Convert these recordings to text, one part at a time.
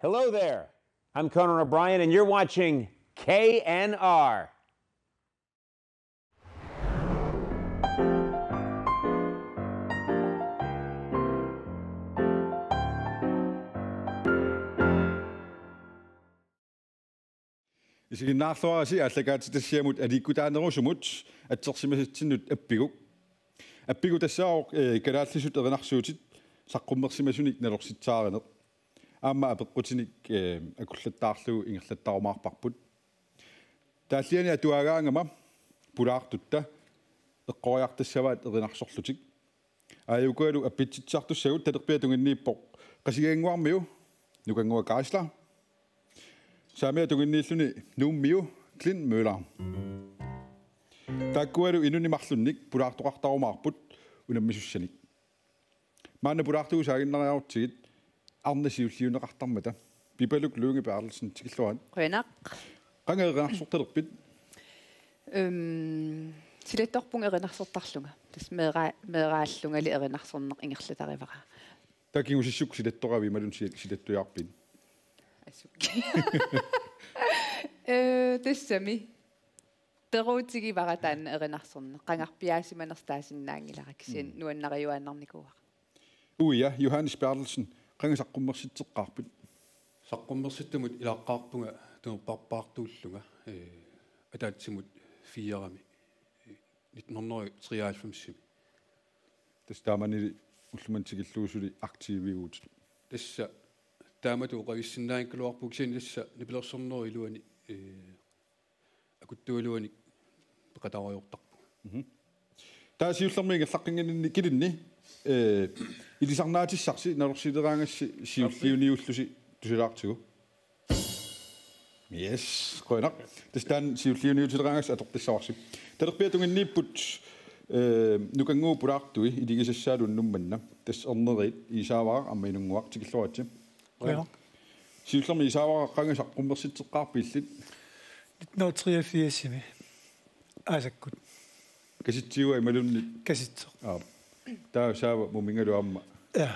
Hello there. I'm Conan O'Brien, and you're watching KNR. исигиннаарлуараси аллагаатитассиамут аликкутаанерусумут атсерсимасатсиннут аппигу аппигу тассаақ э калааллисут эринарсуутит саққуммерсимасуник налорситсааринеқ Аама апеққутиник э акуллаттаарлугу ингерлаттарумаарпарпут тааллиани атуагаангама пулаартутта эққориартассаваат эринарсорлутик аюкуалу аппитситсартуссагут талерпиа тунгиннииппоқ қасигиангуармиу нукангуа кааслаа Saamia tuginniilluni nuummiu Clint Møller. Takkualu inuni marlunnik pulaartoqartarumaarput unammisussanik. Maanna pulaartugu saaginnariarutsigit arna siulliuneqartarmata pipaluk luungi paarlsen tikilluan. Qinaq. Qangeerinarsortalerpit. Øhm силатторпун эринарсортарлунга тас меэра меэрааллунgali эринарсорнеқ ингерлатаривара такингусиссук силатторави малун силаттуяарпин асукки э тэссами. Теруутиги варатаан эринарсорне qangarpiaasimанерстаасиннаангилара кисиан нуаннариуааннарникуа уя Johannes Bertelsen qangasaqqummерситсеққарпут саққуммерситтамут илааққарпунга тумерпарпаартууллунга э атаатсимут фиерами 1993 тас таамани уллумантигиллуусули активиуут тасса таамату qavissиннаанкалуарпук син тасса нипилерсорнери илуани э акуттуалуани пекатариортарпу таасиуллэрмига лаққингинни килинни илисарнаатиссарси налорсилераангасси сиуллиуниуллуси тусилаартигу yes qoinaq тастан сиуллиуниутилераангас атортиссаварси талерпиатунгиннииппут э нукангуу пулаартуи илигисассаалун нумманна тас орнерит исааваа амминунгуар тикиллуатси qoinaq сиуллерми исааваа qangasaqqummерситсеққарпиллит 1983 аасаккут. Каситсиуа ималунни. Каситсо аа таа саава мумингалуамма я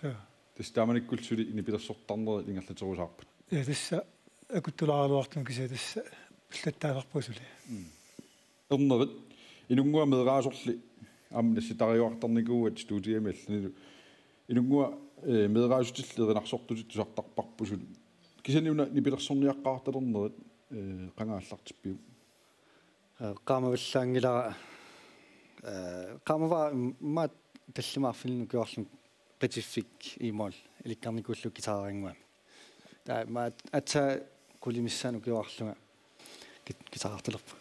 so тас тааманиккулсули инипилерсортарнери ингерлатерусаарпут я тасса акуттулааралуартун киса тасса пиллаттаалерпусули эрнерит инунгуа медраасорли амна ситариуартарникууат студиами алланилу инунгуа э медраасутиллеринарсортут тусартарпарпусут кисаниуна нипилерсорниаққаарталернерит э qangaallартиппиу qaamavallаангилара э qaamava ма таллимаарфилну киорлун Pacific имол иликкарникууллу китаарингуа та ма атса кулимиссаану киорлунга китаарталерпу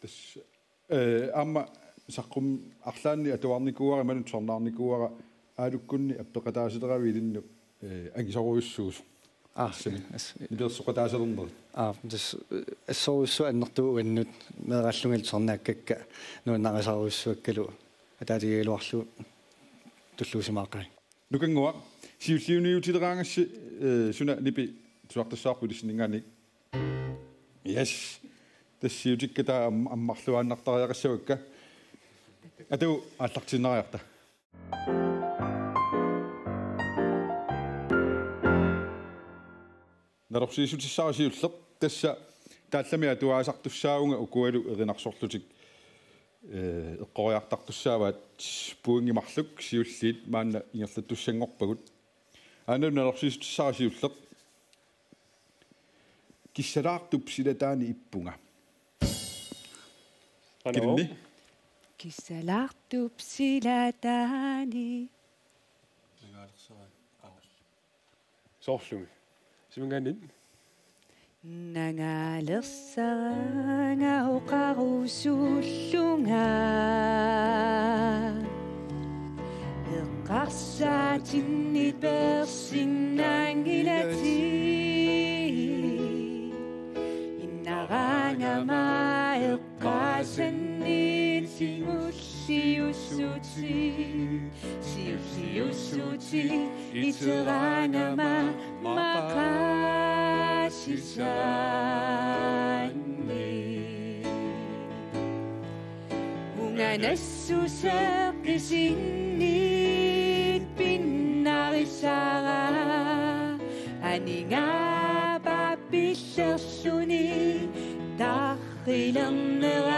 тас э амма саққум арлаанни атуарникууара манун сорнаарникууара аалуккунни аппеқатаасилерави илинну э ангисоруйуссуус аа нилерсоқатаасалернер аа тас ассоруссу аннертуу уаннут мераллунгил сорнааккакка нуаннарисаруссуаккалу атаатигилуарлу туллуусимааққай нукангуа сиуллиуниутилераангасси э суна нипи туартассаарпу лисининганик yes тассиутикката аммарлуааннартариақассавакка ату ааллартиннариарта Нарорсиисутиссаарасиуллеқ тасса тааллами атуаасартуссаагунга укуалу эринарсорлутик э эққориартартуссааваат пуунгимарлук сиуллиит маанна ингерлаттуссангорпагут. Аана нарорсиисутиссаарасиуллеқ киссалаартуп силатаани иппунга. Килни киссалаартуп силатаани. Нагаалерсараа Sumanganin. Nangalersaa nga uqarusullunga Eqqarsaatinni persinnangilati Innaraangama eqqaasanniit simulliussu 주시 지으시 오소지 이틀 하나만 막하시사니 웅안했소서 그신이 빛나를 쌓아 아니가 바삐셨소니 다흐이랑 내가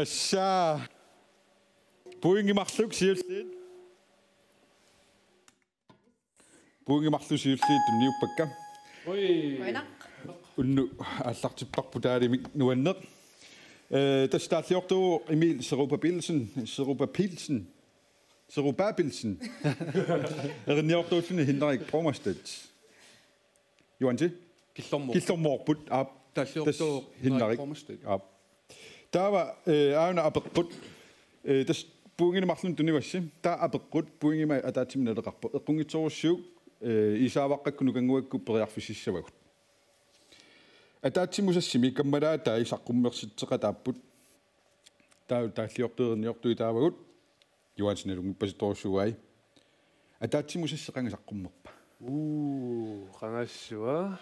Assaa. Puingi mарлук сиуллиит. Puingi марлу сиуллиит тумниуппакка. Уинақ. Унну аллартиппарпу таалимик нуаннеқ. Э тастааллиортуу Эмил Серупа Пилсен, Серупа Пилсен. Серупа Пилсен. Эрниортуусни Хинрик Промастат. Юанти? киллормоо Киллормоорпут аап таллиортоо Хинрик. Аап. Тава э аана апеққут э тас пуунгина марлун тунивасси таа апеққут пуунгима атаатимналеқарпо эққунгитсоруссуук э исааваққаккуну кангуакку периарфисиссавагут атаатсимусассими каммалаа таа исаққуммерситсеқа тааппут таа тааллиортуерниортуи таавагут юансинелунгу паситоруссуай атаатсимусассеқангасаққуммерпа уу qangassua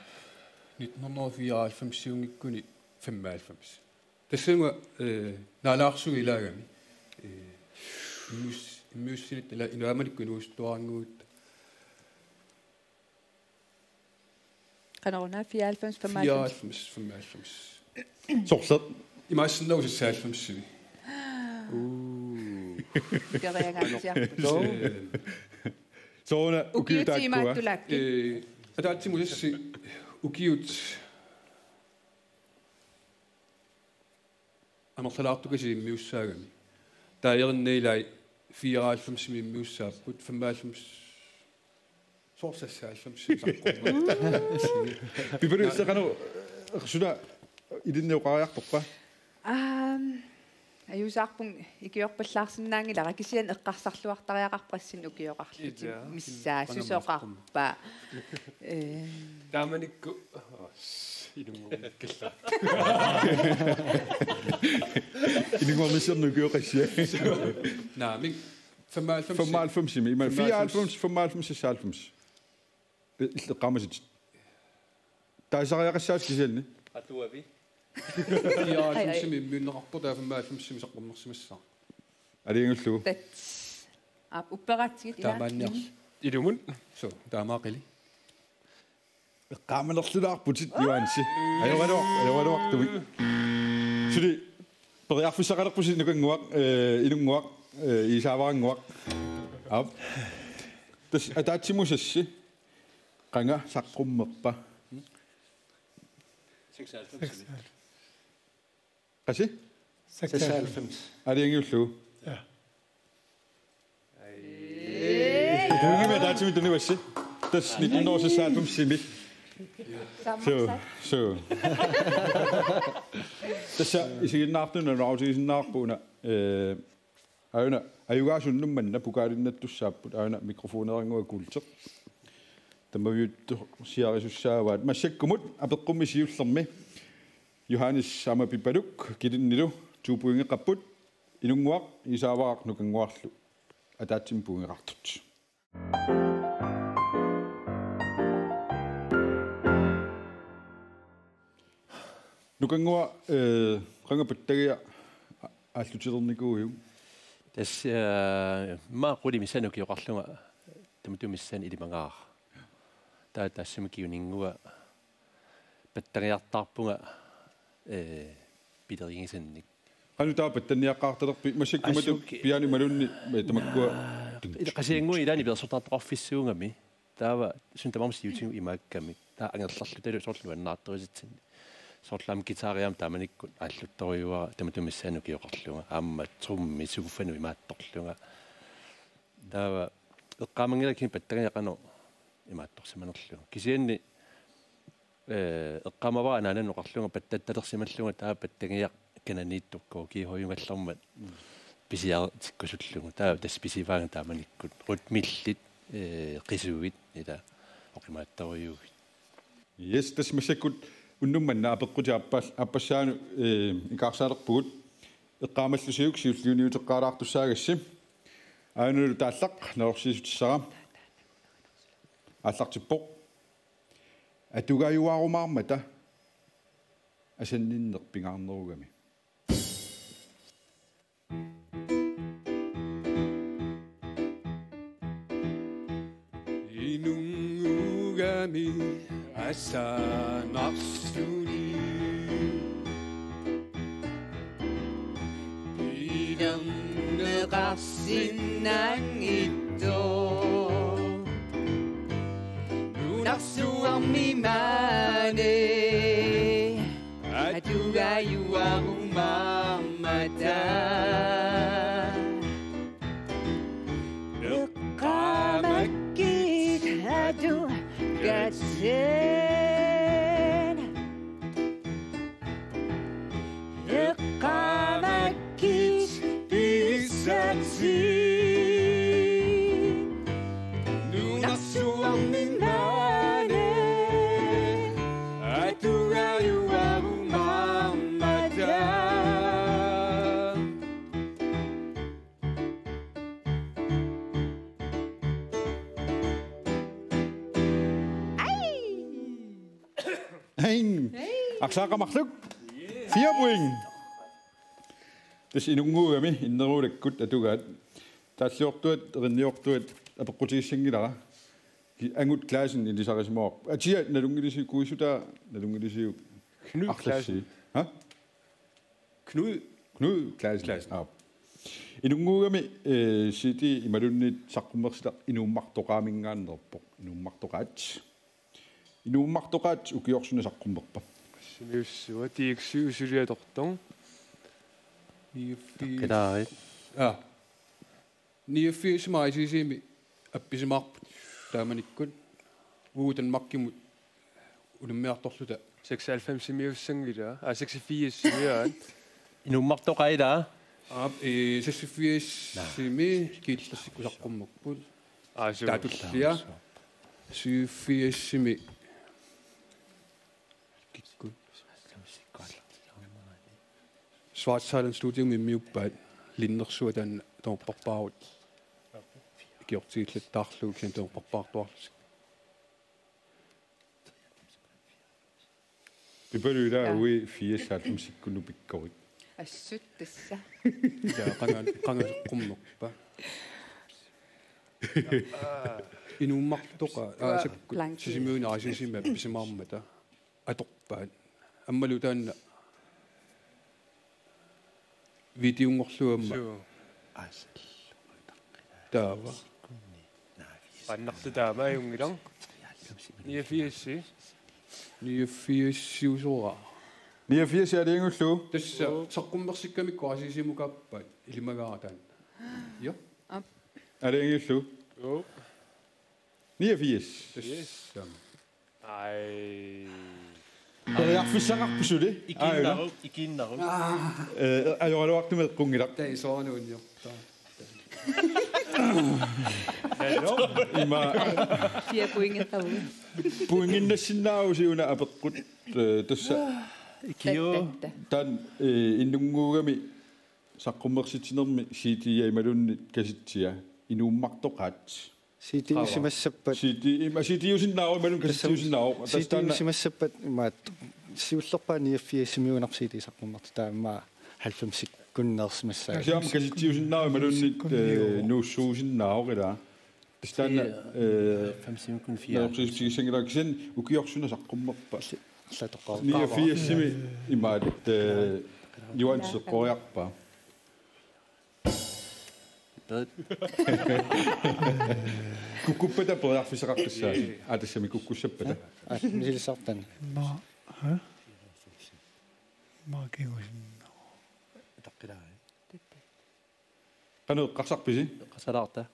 1994 сиунгиккуни 95 त्यसैमा naalaarsugu ilaagami immuussinit ila inuamanik kunuustuarnguut qanorna 94 95 95 sorlert imaassinnausi saallamsimi Soona ukiutakkua. Ukiutimaatulakki. Atatsimusissi ukiut амерлалаартукаси иммиуссаагами таериннеилай 94 иммиуссааппут 95 сорсассаалфамси саққумма биберисеқану суна илиннеуқариарпорпа Аам аюсаарпун икиорпаллаарсинаангила кисиан эққарсарлуартариақарпрассин укиоқарлути миссаа сусоқарпа э тааманикку илунгу килла илингуарнисерну киоқассиа наами 95 95 сими има 94 95 96 иллеққармасит таасариақассаас кисиални атуави 이아심심이 민나갖고다 그말 심심이 자꾸 먹심했어. 아리응을루. 아 오빠같이 이라. 다만냐. 이름은 저 다마길이. qaamallerlulaarputit Johansi ajoraluaq ajoraluaq tuwi sili periarfusaqalerpusit nukanguaq ilunguaq isaavaranguaq aap tas ataatsimusassi qanga saqqummerpa 96 hvad siger? 96. Nej, det er ikke slå. Ja. Hygge med dig til mit universitet. Der snit den år til særligt, du siger mig. Så, så. Der ser, i sig den aften, når du aftager sin narbuna, øjne, og jeg gør sådan, men der bukker det net, du ser på øjne, mikrofoner ringer og gulter. Der må vi jo sige, at jeg synes, at man skal komme ud, og begynde med sig, Johannes Samapipaluk kilinnilu tuupuingeqapput inunguaq isaavaaq nukanguarlu ataatsim puungeqartut. нукангуа э qangapattagia ааллутилерникууиу тас ма quli misanu kiоqarlunga тамутумиссан илимангаар таа тассами киунингуа паттариартаарпунга э пидеригисанник qanu taa pattaniaqqaartalerpi masakkumatu piani malunni tamakkua qasiangui ilani персортаартоқарфиссуугами таава сунтамармс ютиу имаакками таа ангерларлу талу соорлу аннаартуиситсин соорлаам гитариам тааманиккут ааллутторюа таматумиссаану киоқарлунга аама трумми сугуфану имаатторлунга таава эққаамангилакин паттагаяқану имаатторсиманерлунга кисианни э эққамава ананану қарлунга паттатталерсималлунга таа паттагаяқ кананииттуккоо киихоюнгаллармат писиар тиккусуллугу таа тас писиваага тааманиккут. Рутмиллит э qisuugit ила оқимааттаруйуугит yes tas masakut unnummanna apeqqути appas appassaaну э икаарсаалерпугут. Эққаамаллусиук сиуллиуниутеққаалаартуссаагасси аанулу тааллақ наорсиисутиссара аллартиппоқ атугааюаарумаармата асанниннерпингаарнеругами Inungugami asanapsuni Bidang so on me money. I do got you Hein. Aksaaqamарлuk. 4 point. Тас инунгуугами иннеруулаккут атугаат тааллиортуат эринниортуат апеққутигиссангилара ки ангут клаасин илисарисмоо атия налунгилиси куисута налунгилисиу Knud Clausen. ха Knud кну клаасин аа инунгуугами э сити ималуннит саққуммерсила инууммартоқаамингааннерпоқ инууммартоқаат инууммартоқаат укиорсуна саққуммерпа симиуссуа тииксуусулиаторторн 89 qilaarit а. 89 маисисими апписимаарпут. Тааманиккут уутан маккимут улуммиарторлута 96 симиуссангила а 64 симиаат инуммартоқаилаа ап э 86 сими киллассиккусаққуммакпут а су татуллиа 74 сими Schwarzhalen Studio med miuppaat linnersua tan toopparpaarut kiortiillat taarluu kian toopparpaartuarlus пипалуила уи 4 сиккуну пиккорит ассут тасса ja. qanga qangaseqqummerpa inummartoqa aasakku Blank. sisimiuni aasisima pisimaarmata atorpaat аммалу таанна видеунгорлуамма су таава аннарту таама юнгилар 89 ниуффиуссиусора 89 алиангуллу тасса саққуммерсиккамикку асисимукааппат илимагааратаан я алиангуллу о 89 тасса ай Периарфиссақарпусули икиннару икиннару э ажоралуартуме қунгилар таа исорануунниор таа има фиа пуинга тау пуингиннассиннаавусиуна апеққут тасса кио тан э иннунгуугами Siti usimassapat. Siti ima siti usinnaaw malun siti usinnaaw. Siti usimassapat ima siullerpaani affi simiunarsiiti saqqummart taamma 90 kunnersimassaa. Siam ka siti usinnaaw malunnit nuussuusinnaaw qila. Tistana 50 kun fiya. Nuussuusii singraksin ukiyorsuna saqqummappa. Latoqqaa. Ni affi simi ima Johan Sokoyarpa. كوكوبتا بودا في شرق الشاي هذا شمي كوكوشبتا نجي لشرطن ما ها ما كيوش تقلها قنو قصق بيجي قصلاقتا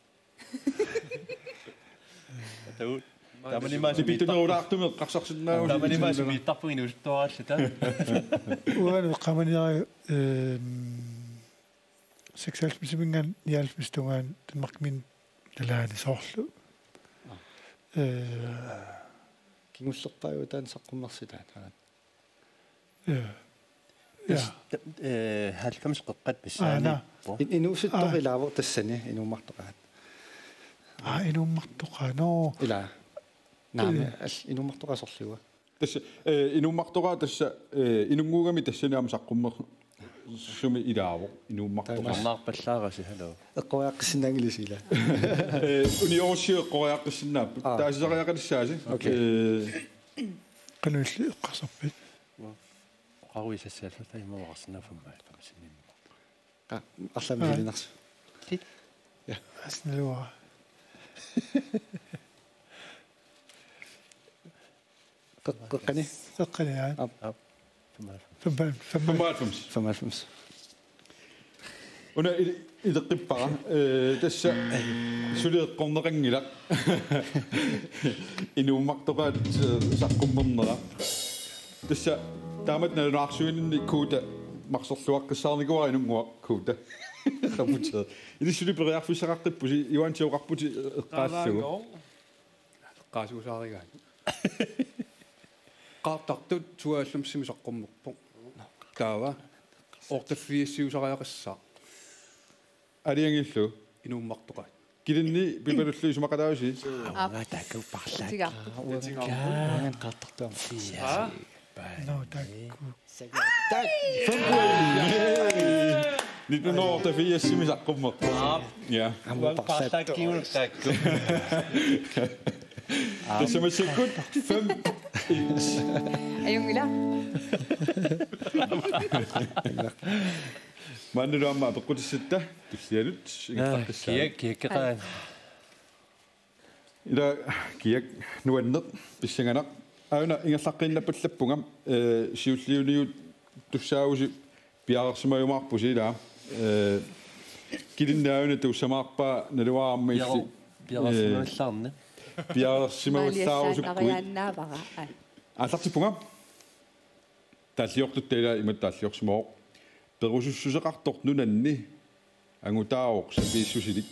تقول تعمل ايماج بيتو نو راحتو من قصق شدنا تعمل ايماج بيطفوين وش طوال شتا وأنا قامني 96-ingen hjälpmistogan den markmin dalaani soorlu э кингуллерпаагутаан саққуммерсилаат аат э э халкамс қоққат писсаани инууситтори лаавор тассани инуумартоқаат а инууммартоқано ила наами инууммартоқасорлуга тасса э инууммартоқаа тасса э инунгуугами тассаниама саққуммер شومي إداو إنو مقطوع الله بشارة شي هلا قوي قشنا إنجليزي لا أنيون شي قوي قشنا تاجر يا غير الشاجي أوكي قالوا لي قصب قوي سالفة ما وصلنا فما فما أصلا ما لي نقص حسن الوعي قني قني يعني ап famma famma фамаатфумс фамаалфумс уна илеққиппара э тасса сулеэққорнеқангила инуммартоқаат саққуммернера тасса таамат налунаарсуинни куута марсорлуаққиссаарникуара инунгуа куута қапутаа илисули периарфисақаққиппуси ивантиоқарпути эққаассугу qaasuusaaригаат qaartartut tuaallumsimi saqqummerpu taava ортаффиассиусариақассаа алиангиллу инууммартоқаат килинни пипалуллу сумақалауси таакку парлаа тига гаан qaartartuam no takku Nitten år, vi simi saqqummaq. Ja. qaallaakkigul taakku Tässä mä sekund 5 аюнгила Mannu ramma pequtissitta tussianut кия киаккеqaan Ila kiak nuanneq pissanganaq auna ingallaqqinnappallappunga э сиуллиуниут туссаагуси пиаарсимаюмаарпуси ила э килиннаауна туссамаарпаа налуаармаилли пиарасималлаарна пиаарсимаваллаарусуккуи арианнаавара аллартиппунга таллиортуттаила имат таллиорсимоо перусуссусеқартор нунанни ангутааоқ сапииссусилик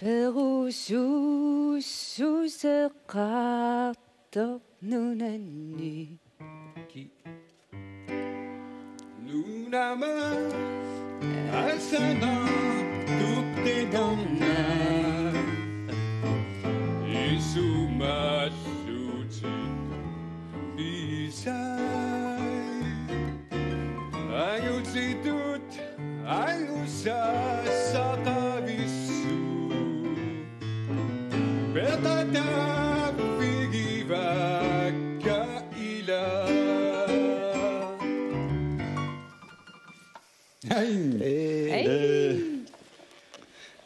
перусуссусеқартор нунанни Nunama asana tutte donna Isuma suci aiutidut, aiusa sata visu. Petata vigiva kaila. Hey. Hey. hey.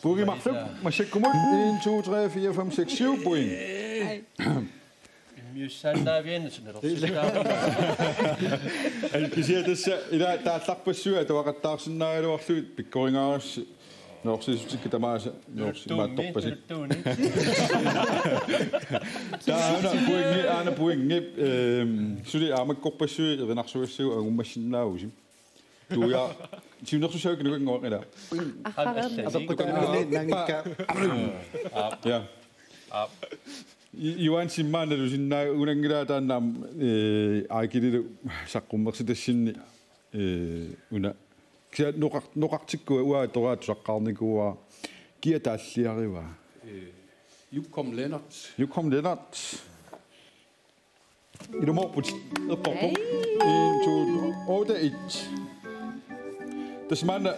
Boerie mag ook, maar ze komt 1, 2, 3, 4, 5, 6, 7 boeien. Miusanna viennesnero. Elkisiä tässä ida tää tappas syö että vaikka taas näin nog eens pikkoingaas. No siis sikki tämä nog no siis mä toppasin. Tää on puingi aina puingi ehm syli aamme koppasyy ja renarsuissu ja. nog nog Iwan simmaan alusinnaa unangilaataannaam aakililu sakum maksud sini eh una kia nokaktikue uato a tsakaunikue a kia taalliarivaa Jukkom Lennart Jukkom Lennart Ilumorput Erporpum 1 2 8 1 Tässä mä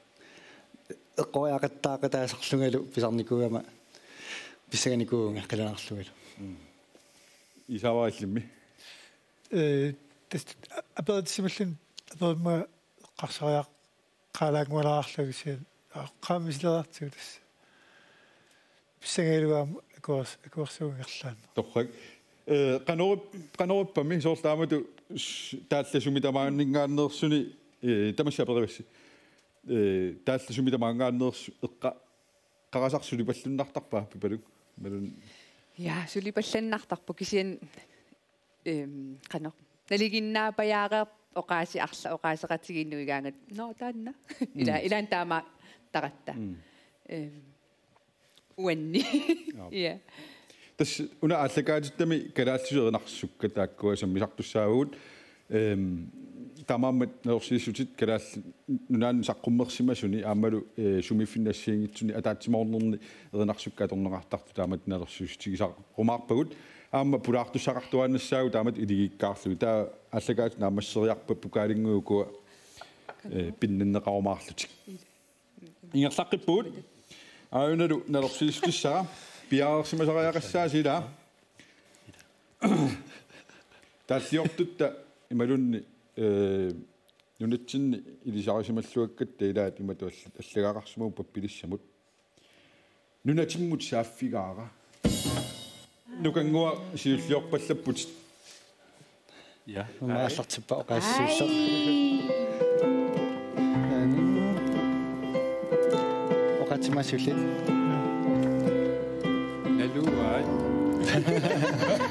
эққояақаттаақатаасарлунгалу писарникуама писсаганикуунга қиланарлугалу исавааллимми э тэст апертисималлин аперма қарсариақ qaalaangualaarlugisiin qaammisileraartigu tassa писсагаилуаам акуарс акуарсуунгерлаан торрак э канорип канориппами соорлаамату таалласуми тамааннингааннерсуни э тамассаперивасси э таалласуми тамаангааннерсу эққа қарасарсули паллуннартарпаа пипалук малун я сулипалланнартарпу кисиан эм канақ налигиннаапаяареер оqaasi арла оqaасеқатигиннуигаангат но таанна ила илаан таама таратта эм уанни я тас уна аллагаатиттами калааллусеринарсукка тааккуа саммисартуссаагуут эм тамааммат нерсииссутит калаал нунаан саққуммерсимасуни аамалу э сумиффиннассиингитсуни атаатсимоорнерни еринарсукка торнеқартарту таамат нерсиусутигисаа румаарпагут аама пулаартуссақартуаннассаагу таамат илигиккаарлуги таа аллагаат наамассериарпа пукаалингуукуа э пинненнеқарумаарлутик ингерлаққиппуут ааюналу налерсиисутиссаа пиаарсимасариақассаа сила тааллиортутта ималунни э нунатсинни илисарисималлуаккат илаат имату аллагаақарсимау паппилиссамут. Нунатиммут сааффигаара нукангуа сиуллиорпаллаппут я. Мааллартиппа оқаассууссаа оқатимасулли налуай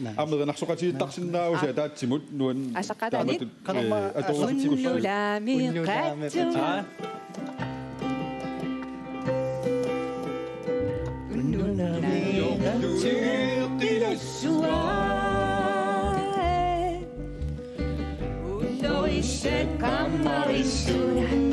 أما نحشقتي تقشن وجهدا تموت نون أشقات عليك. كنو لامي قد إلى السواد ولو الشكام مريشونا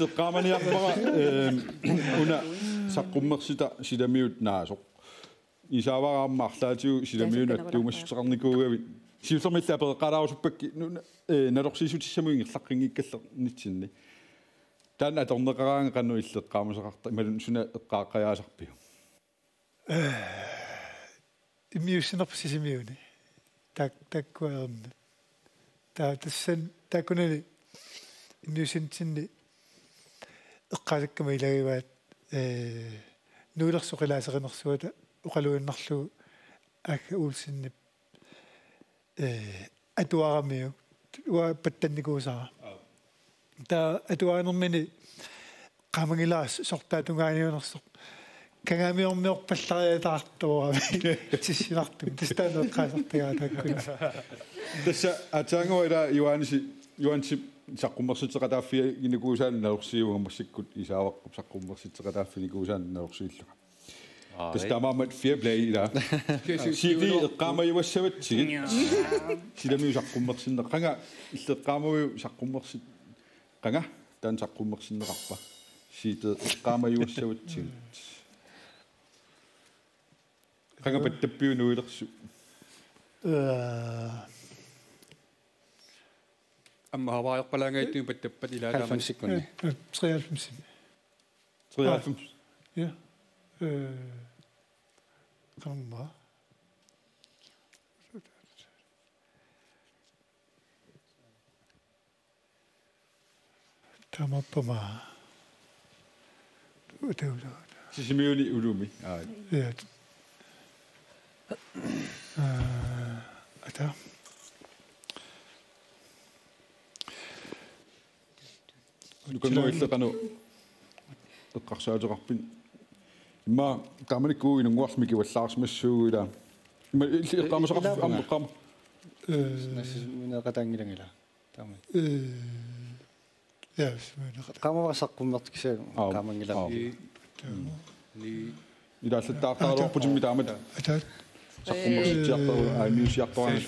tässä qaamani appara una saqqummersita silamiut naaso isaavaraammaarlaatiu silamiunat tuumassutaqarnikuugavit siusermillaapere qalaausuppakki nuna nalorsiisutissamuing иллаққингиккаллер нитсинни таан аторнеқараанга канну иллеққаамасақарта ималун суна эққааққаяасарпиу имиуссинерпа сисимиуни так таккуаерна таа тассан таккунали имиуссинтинни эққалаккама илагиваат э нуулерсоқилаасеринерсуата уқалуиннарлу ака уулсиннип э атуарамиу уа паттанникуусара та атуаанермини qamangilаас сортаатунгааниунерсоқ кангаамиормиорпаллариатаартуарами тиссинартум тастаанеққаасартагаа таккуна тасса атаангуила юаниси юанси саққуммерситеқатааффи гинекуусаан наурсиугаммассиккут исааваққуп саққуммерситеқатааффи наурсииллуга тас тамаамат фиаблай ила сиви эққаамаюассаватсигит силамиу саққуммерсинне қанга иллеққаамавиу саққуммерсит қанга таан саққуммерсиннеқарпа сиите эққаамаюассаватсигит қанга паттаппиу нуилерсу э амма хаваақпалаангаитtuin паттаппат илаалаама 90 93 93 ja э камма тамаппама утаулаа сисимиуни улуми аа Ja. Äh, Alter. нуканго иллеқану эққарсаатеқарпин имма таманиккуу инунгуарлми киваллаарсмассууила имма эққамасақарфи амма эққама насминеқатангилангила таама Äh, ja, смена. qamavasaqqummерtiksaa qaamangila и ни илааллаттаартаалуарпутимми таамат Alter. саққуммерситиартару аамиусиартуарна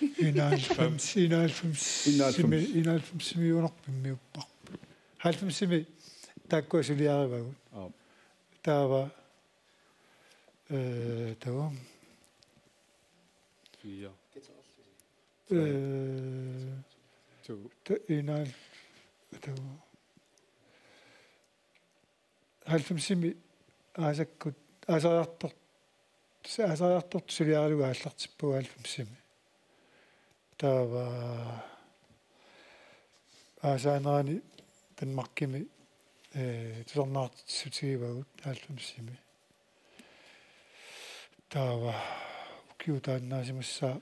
91, 91, 91 миллионерпиммиуппар. 90 таккуасулиаривагу. Аа. Таава э таава фиа э та инал таава 90 аасаккут аасаартор аасаартор сулиаралуга ааллартиппуга 90 таава аасаанаани танмаркими э тусорнаартитсутигивагут 90 таава укиутааннаасимасса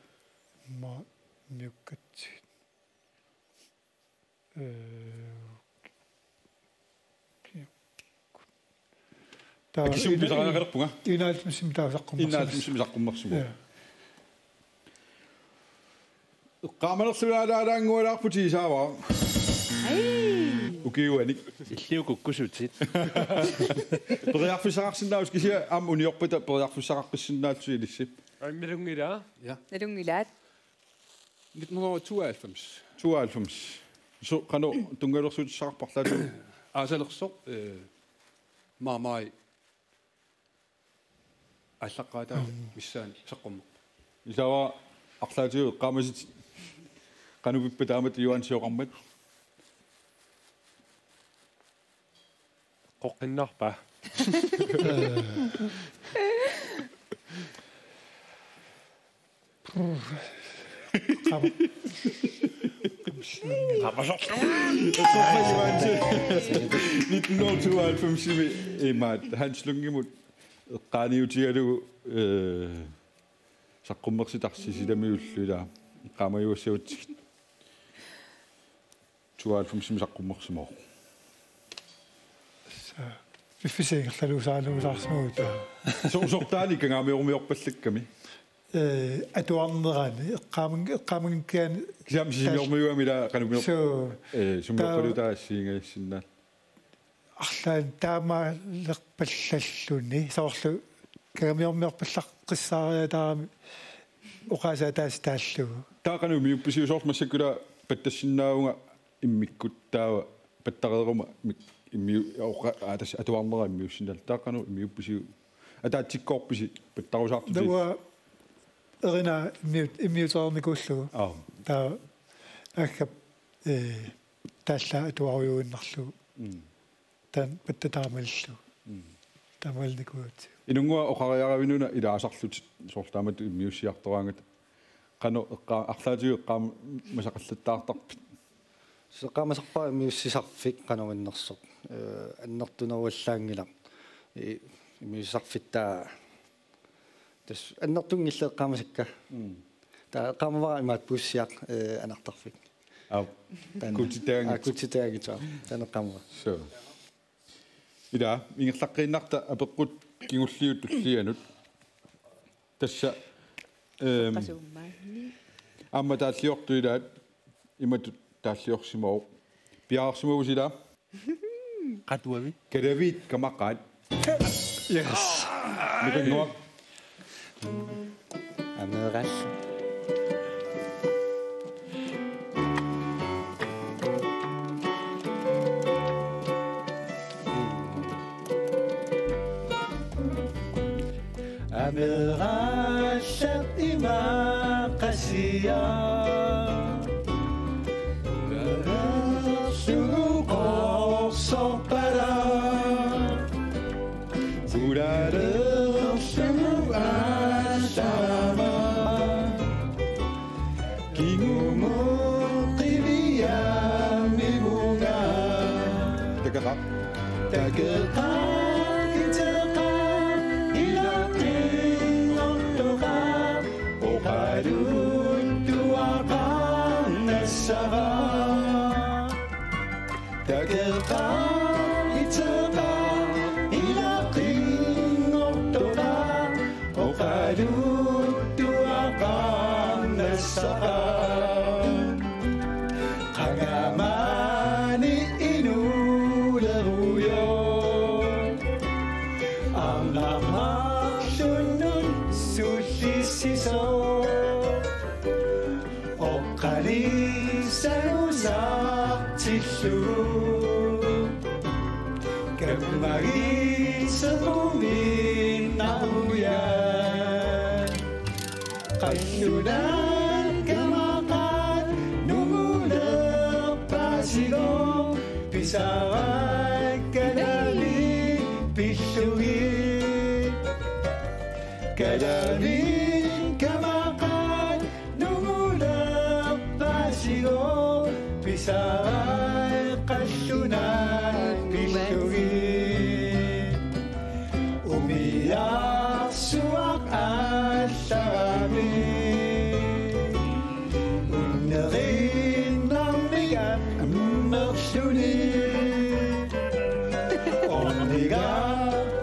ма миуккатси э таава кисум писараақарпунга 90 таасаққумма иннаатимсими саққуммерсума я эққаамалерлуаалаалаангуалаарпути исаава укиуаник иллиукуккусутит периарфисақарсинаус кися ам униорпата периарфисақаққиссиннаатсуи илисси аммилунгила ja налунгилаат 1992 92 so qano tungalерсуутиссақарпарлаату аасалерсоқ э маамай аллаққаатаа миссаани саққумма исава арлаатиу auch ein Nachbar. Aber, aber schon. Nicht nur zu alt vom Schimmel. Immer, ein Schlung im Mund. Kann ich dir du. Äh, sag, komm, mach sie das, sie sind mir da. Kann man ja so. Zu alt vom Schimmel, sag, komm, mach sie mal. Фиффисеингерлалусаалуусаарсмагута со сортаани кангаамиормиорпаллакками э атуарнераани эққааман эққаамангкаани кисам сисимиормиуамила канумиор соо э сумиорпалутаассиингаиссиннаат арлаан таамаалерпаллаллуни соорлу кагамиормиорпаллаққиссаариатаарами оқаасаа таас тааллугу таақану миупписиусоорт массаккула паттассиннаавунга иммиккут таава паттареерума иммиу аоқа атас атуарнера иммиуссиннал таақану иммиупписиу атаатсиккоорписи паттарусаартути нуа эрина иммиут иммиутерникууллугу аа таа акка э таалла атуаруйуиннарлугу тан паттатаамаллу тамалникуут инунгуа оқариаравинуна илаасарлут соорлаамат миуссиартораангат qanu eqqa арлаатиу эққаама масақаллаттаартарпит сеққамасарпаа миуссисарфик кануиннерсоқ э аннертунеруаллаангила и миуссарфиттаа тас аннертунгилла эққамасакка таа эққамавара имаат пуссиақ э анартарфик. Ау кутитаангит кутитаагита танеққамава so ida ингерлаққииннарта апеққут кигуллиут туллианут тасса эм qasuummaanni амма тааллиортуилаат иматут تاسيوخسمو بياخسمو زيدا قدوبي كدبيت كما قال يس لكن نوع أنا غش أنا غش إما قسيان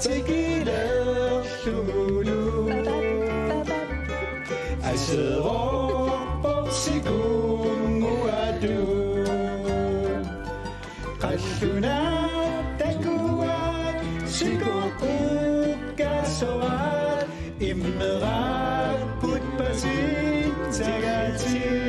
take it. I sidder og se gungo er du. Kalluna, dagua, sigugu, put pasin putbasin, zagatik.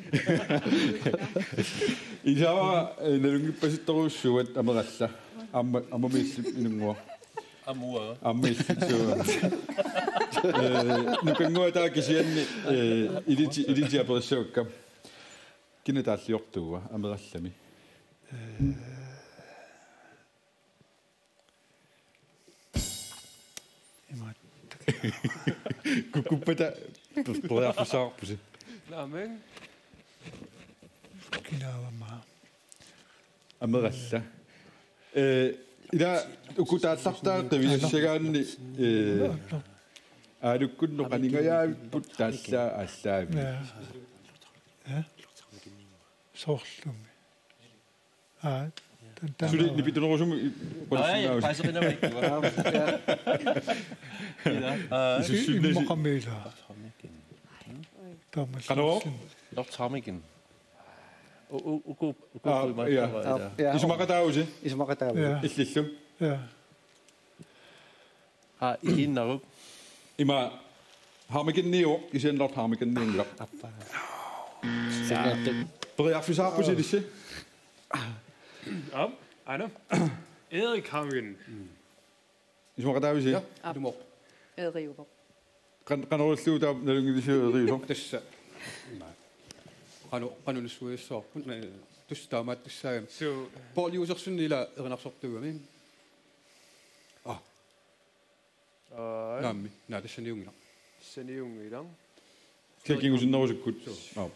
Isawa nalungipasittoru suat amarassa. Amma amma missi inungua. Amua. Amma missi suat. Nukangua taa kisianni iditi iditi aperissuukkam. Kina taalliortuua amarallami. Kukkuppata tuolla saa. Naamen. амералла э ила укутааллартаа қивиассагаанни э аалуккунно қанингаяавиппут тааллаа аллаави я я соорлуми аа Suli ni pitunurusum Nej, passer det ikke. иммақамиила таамал Каноо? Nå, Tom igen. Ukub, ah, je ah, ja. ja. Dus is maar het Is maar het Ja. Is dit zo? Ja. Ha, in ook. Ima, ham ik in nieuw, is in dat ham ik een nieuw. Ja, voor zaken zit je. Ah. Ja, Anne. Erik hangen. Is maar het huis, ja? Ah. Doe op. Erik op. Kan kan er iets doen dat dat je zo. Dus. Nee. Eh, ano ano suissa tustaamat tussaagam so Bol erinarsortuami ah naammi naa tassaniungila tassaniungila kekkingusinnarusukkut ah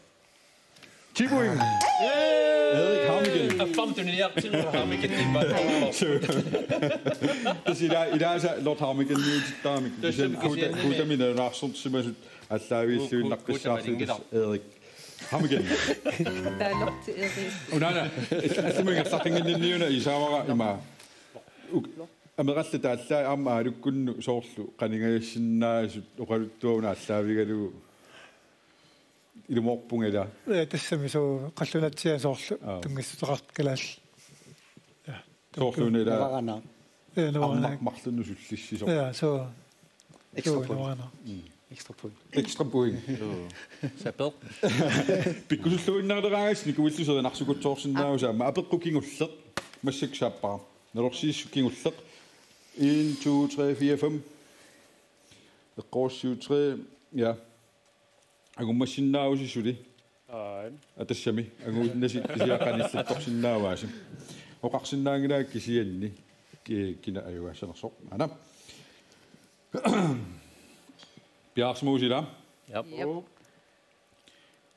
Tibuing! Erik Harmigen. Jeg fandt den her til Lord Harmigen. Det siger, i dag er Lord Harmigen nu til Darmigen. Det er sådan, at Kuda min er rasund, som er at lave i søen, der besaftet Erik. Kuuta siellä kuuta nimi? minä raksut simäsit allaaviissuin Ku- ku- naqqissaarsin kuuta Erik Harmigen таалорти эри Unana assumin qassartinginniuna isaavara ima амералла тааллаа аама алуккунну соорлу канингаyassиннаасут оқалуттууна аллаавигалугу илуморпунгала э тассами соо қаллунатсиа соорлу Аа. тунгиссутеқарт калаал соорлуунила наварана э амма наварна марлунну суллиссисо ja så экстра Extra point. Extra point. Sapel. Pikkusulluinnaareraagis nikuilluserinarsukuttsoorsinnaagusa maapeqqukingullaq massiksaapparam. Nalorsiissukkingullaq 1 2 3 4 5 eqqorsiutri ja agummassinnaagusissuli. Aain. Atassami aguunnasi isiaqanillattorsinnaawaasi. Oqarsinnaangilaa kisianni kina ajuasanersoq. Ana. пиарсмуусила Yep. Yep.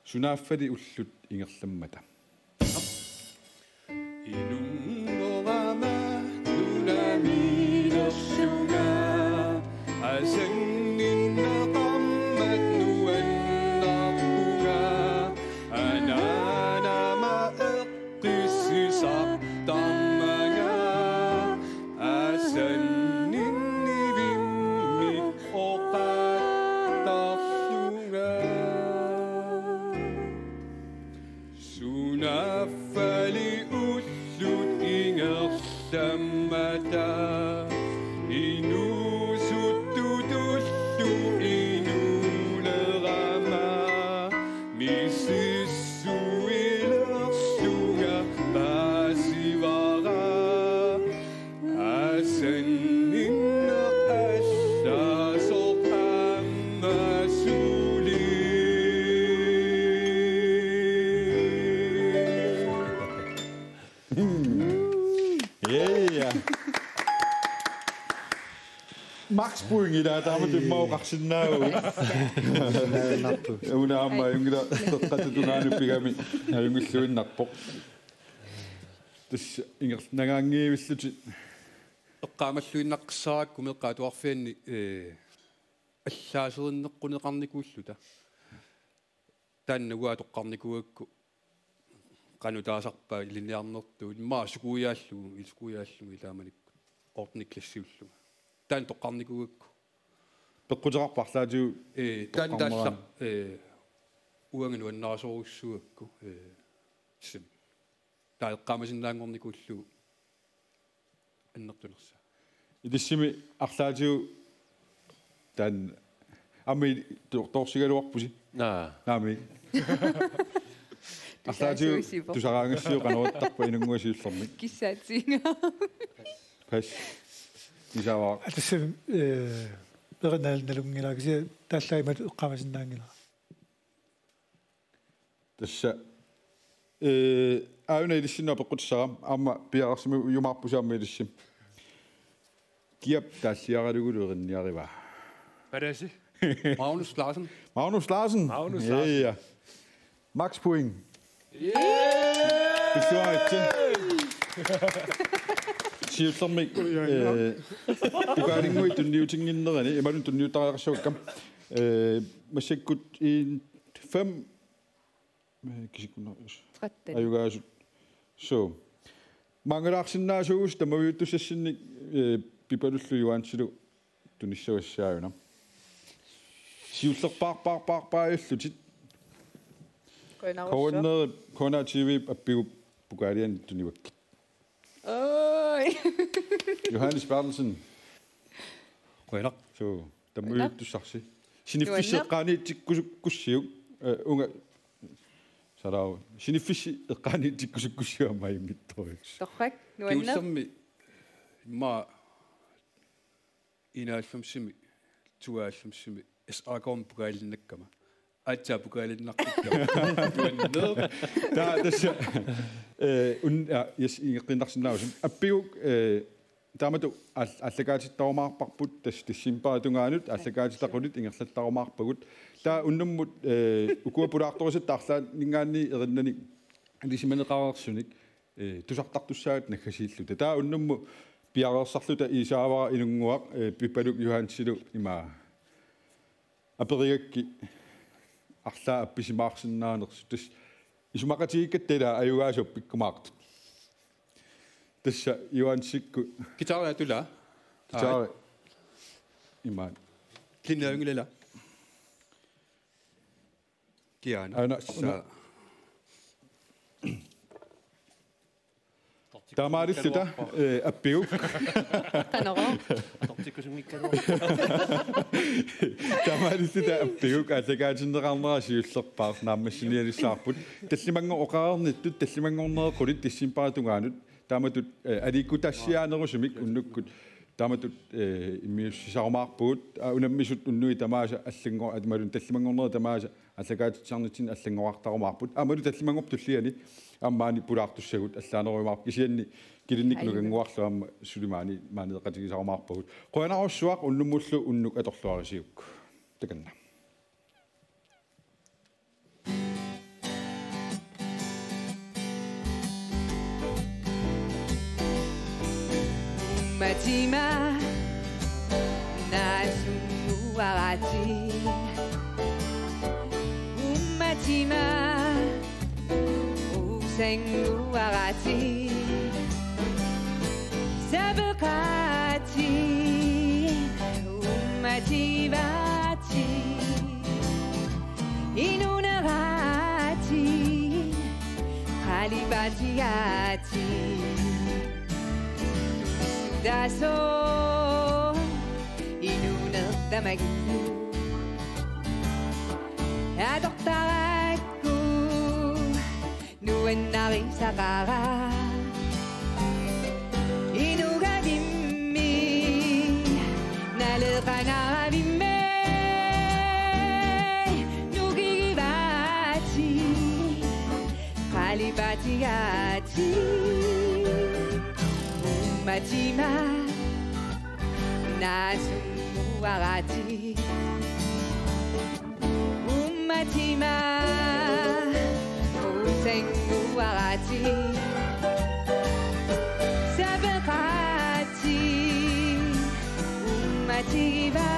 сунааффали уллут ингерламмата Inungorama Max Buingila taamatu mauqarsinnaagu. Una amma yungila teqqatutunaanu pigami ayungulluinnarpoq. Тас ингер нагаангиивиллути эққаамаллуиннаққиссараакку меққаатуарфианни э аллаасериннеққунеқарникууллута тааннагуа тоққарникуакку qanutaasarpaa iliniarnertuu immaa sukuiaallugu ilisukuiaallugu ilaamanikku qortniklassiulluga taan toqqarnikuakku пеққутерарпарлаатиу э таан таалла Тоққармаран. э уанган уаннаасоруссуакку э сим таа эққаамасиннаангорникууллугу аннертунерса идиссими арлаатиу таан амми торсигалуарпуси. Nej. наами арлаатиу Тусаасуисипо. тусараангассиу канаруаттарпа инунгуасиуллерми киссаатинга пас исаваа тассами э перинаал налунгилаагси тааллаимат эққамасиннаангила тасса э аuna илиссинаа пеққутсара аама пиарсими юмаарпусаама илиссим киап тааллиаралугулуеринниарива Hvad er det, jeg siger? Magnus Larsen Magnus Larsen Magnus ja Larsen. ja Max point Besluttet сиуллерми э тугаалингуи тунниутингиннерани ималун тунниутариарсуаккам э массаккут ин 5 кисиккуна 13 аюгаасут so мангелаарсинаасуус тамавиуттусассинник э пипалуллу юаансилу тунissavassaagunam сиуллерпаарпаарпаарпааюллутит кооннер кона тв аппигу пукаалиан тунивакки ой Johannes Bertelsen qoinaq so тамавиуттуссарси синиффиссеққаниитиккусуккуссиук унга сарау синиффисси эққаниитиккусуккуссиуамма иммитторюкс торрак нуанна kiussammi imma inaalfamsimi tuaalfamsimi es akorn pukaalinnakkama атсаа пукаалиннартиккама та tässä э ун яс ингеққиннарсинаусим аппигук э таамату аллагаатиттарумаарпарпут тас тассимпаатунгаанут аллагаатитақулит ингерлаттарумаарпагут таа уннуммут э укуапулаарторисат таарлаа нингаанни эриннани алисиманеқарерсуник э тусартартуссаагат наггасииллута таа уннумму пиареерсарлута исаавара инунгуақ э пиппалук юхансилу има аперигакки арлаа апписимаарсиннаанерсу тас исумақатигиккаттала аюгаасуп пиккумаартут тасса юансикку китара тула таа имаан клиннаангилала киана ана тамаариллута э аппиук канаро тамаариллута аппиук аллагаатиннеқарнерасиуллерпаар нааммассиниалиссаарпут таллиманго оқаарниттут таллимангорнеэққулит тассимпаатунгаанут тааматут аликкутассиаанерусумик уннуккут тааматут иммиуссисарумаарпуут унаммисут уннуи тамааса аллангор атмалун таллимангорнера тамааса аллагаатитсарнитин аллангоартарумаарпут амалу таллимангоп туллиани аммаани пулаартуссагут аллаанеруимаар кисианни килинник нугангуарлу амма сулимаани маанеқатигисарумаарпагут қуанаруссуақ уннуммуллу уннук аторлуарисиук таканна Matima Nasuarati Umatima بطبیعتی دستو 이눈을담아기고 애덕다고 누엔 나를 사가라 이누가 빈미 나를 가나 가지 못 맞지만 나숨 모아가지 못 맞지만 고생 모아가지 새벽 같이 못 맞지만